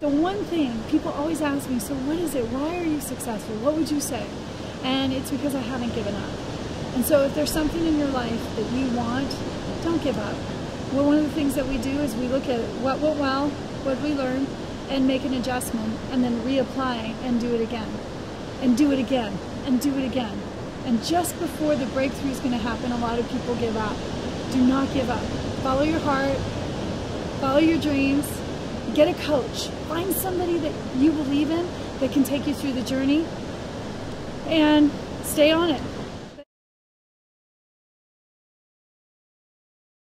The one thing people always ask me, so what is it? Why are you successful? What would you say? And it's because I haven't given up. And so if there's something in your life that you want, don't give up. Well, one of the things that we do is we look at what went well, what we learned, and make an adjustment, and then reapply and do it again, and do it again, and do it again. And just before the breakthrough is going to happen, a lot of people give up. Do not give up. Follow your heart, follow your dreams, get a coach, find somebody that you believe in that can take you through the journey, and stay on it.